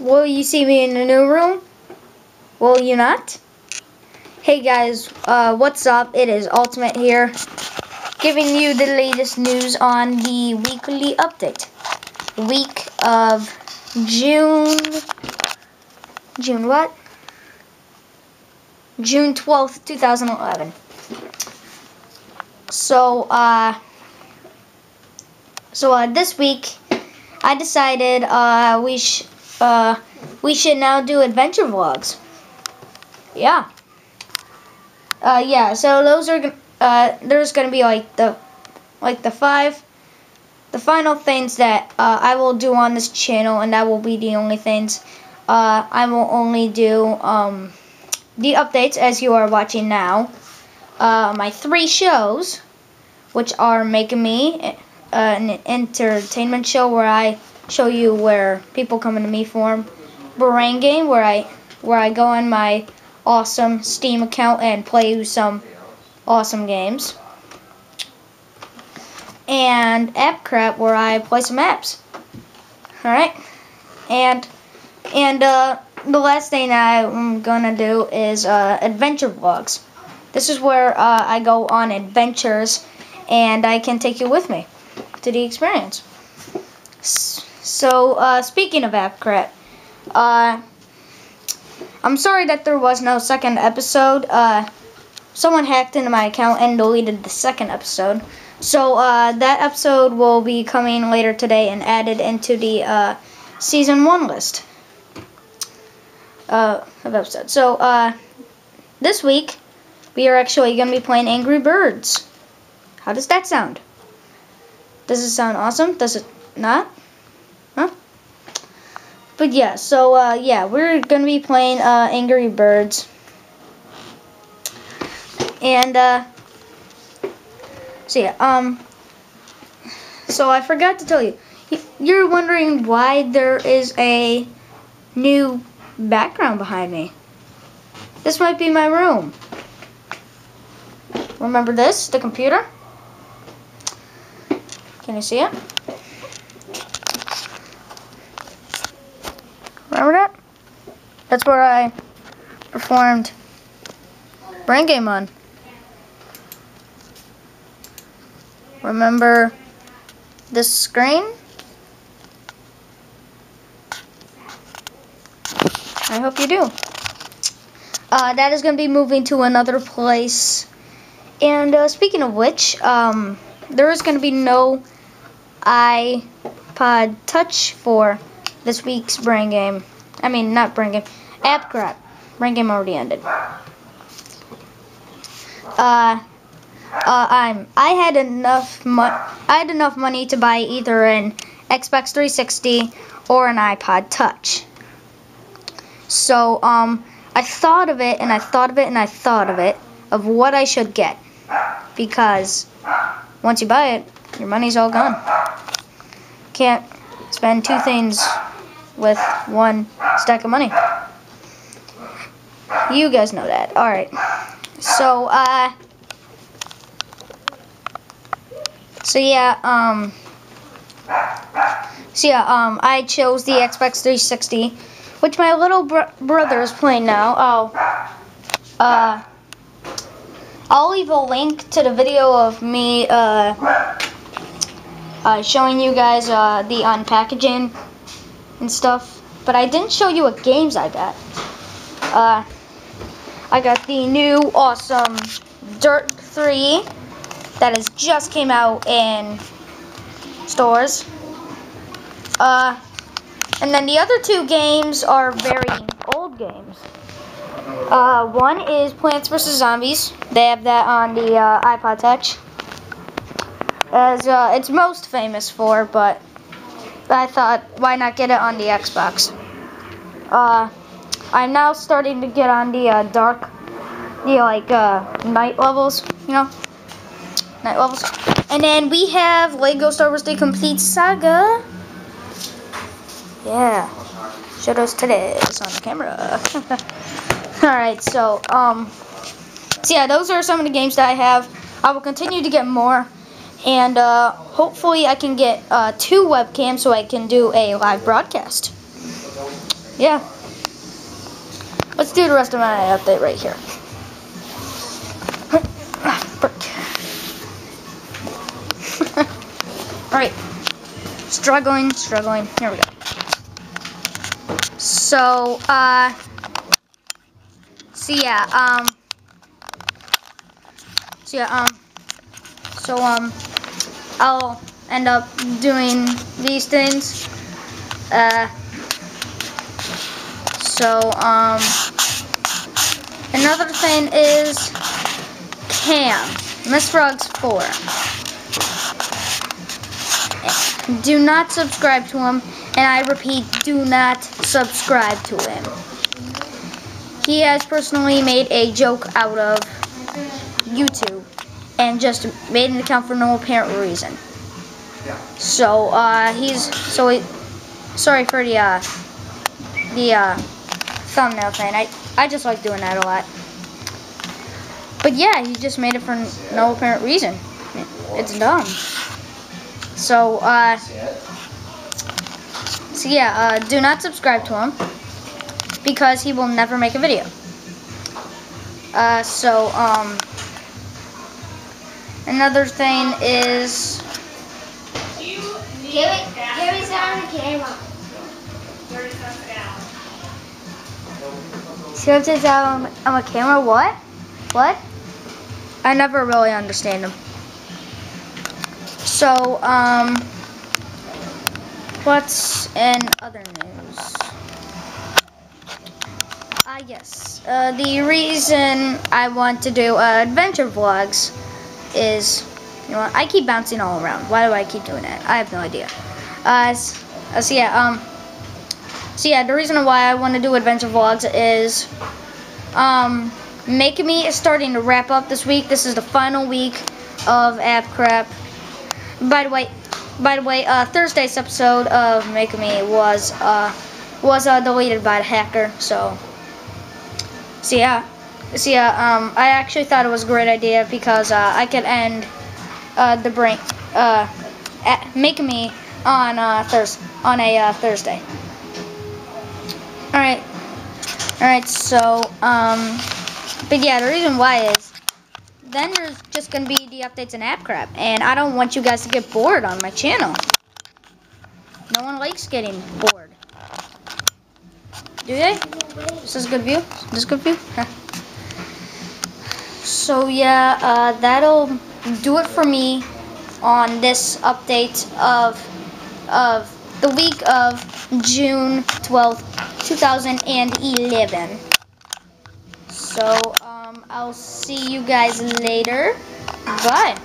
Will you see me in the new room? Will you not? Hey guys, uh, what's up? It is Ultimate here, giving you the latest news on the weekly update. Week of June. June what? June 12th, 2011. So, uh, so uh, this week, I decided uh, we sh uh, we should now do adventure vlogs. Yeah. Uh, yeah. So those are uh, there's gonna be like the like the five the final things that uh, I will do on this channel, and that will be the only things. Uh, I will only do um, the updates as you are watching now. Uh, my three shows, which are Making Me, uh, an entertainment show where I show you where people come into me for Brain Game, where I where I go on my awesome Steam account and play some awesome games. And App Crap, where I play some apps. All right, and and uh, the last thing I'm gonna do is uh, adventure vlogs. This is where uh, I go on adventures, and I can take you with me to the experience. So, uh, speaking of App Crap, uh, I'm sorry that there was no second episode. Uh, someone hacked into my account and deleted the second episode. So uh, that episode will be coming later today and added into the uh, season one list uh, of episodes. So uh, this week we are actually going to be playing Angry Birds. How does that sound? Does it sound awesome? Does it not? But yeah, so uh, yeah, we're gonna be playing uh, Angry Birds, and uh, so yeah, um, so I forgot to tell you, you're wondering why there is a new background behind me. This might be my room. Remember this, the computer? Can you see it? Remember that? That's where I performed Brain Game on. Remember this screen? I hope you do. Uh, that is going to be moving to another place. And uh, speaking of which, um, there is going to be no iPod Touch for this week's brain game. I mean, not brain game. App crap. Brain game already ended. Uh, uh, I'm. I had enough. I had enough money to buy either an Xbox 360 or an iPod Touch. So, um, I thought of it and I thought of it and I thought of it of what I should get because once you buy it, your money's all gone. Can't spend two things with one stack of money. You guys know that. Alright. So, uh... So, yeah, um... So, yeah, um, I chose the Xbox 360, which my little br brother is playing now. Oh. Uh... I'll leave a link to the video of me, uh... Uh, showing you guys uh, the unpackaging and stuff. But I didn't show you what games I got. Uh, I got the new awesome Dirt 3 that has just came out in stores. Uh, and then the other two games are very old games. Uh, one is Plants vs. Zombies. They have that on the uh, iPod Touch. As uh, it's most famous for, but I thought, why not get it on the Xbox? Uh, I'm now starting to get on the uh, dark, the like uh, night levels, you know, night levels. And then we have Lego Star Wars The Complete Saga. Yeah, show those today's on the camera. Alright, so, um, so yeah, those are some of the games that I have. I will continue to get more. And uh, hopefully I can get uh, two webcams so I can do a live broadcast. yeah. Let's do the rest of my update right here. Alright. Struggling, struggling. Here we go. So, uh, so yeah, um, so yeah, um, so, um, I'll end up doing these things. Uh, so, um, another thing is Cam, Miss Frogs 4. Do not subscribe to him, and I repeat, do not subscribe to him. He has personally made a joke out of YouTube and just made an account for no apparent reason. So, uh, he's, so he, sorry for the, uh, the, uh, thumbnail thing. I, I just like doing that a lot. But yeah, he just made it for no apparent reason. It's dumb. So, uh, so yeah, uh, do not subscribe to him because he will never make a video. Uh, so, um, another thing is, Gary's on the camera. Script is um, on a camera, what? What? I never really understand him. So, um, what's in other news? Ah, yes. Uh, the reason I want to do uh, adventure vlogs is, you know, what, I keep bouncing all around. Why do I keep doing that? I have no idea. Uh, uh, so yeah, um, so yeah, the reason why I want to do adventure vlogs is, um, Make Me is starting to wrap up this week. This is the final week of App Crap. By the way, by the way, uh, Thursday's episode of Make Me was uh, was uh, deleted by the hacker. So, so yeah, so yeah, um, I actually thought it was a great idea because uh, I could end uh, the break, uh, Make Me on uh, Thurs on a uh, Thursday. All right, all right. So, um, but yeah, the reason why is then there's just gonna be the updates and app crap, and I don't want you guys to get bored on my channel. No one likes getting bored. Do they? This is a good view. This is a good view. Huh. So yeah, uh, that'll do it for me on this update of of the week of June twelfth, two thousand and eleven. So um, I'll see you guys later. Bye.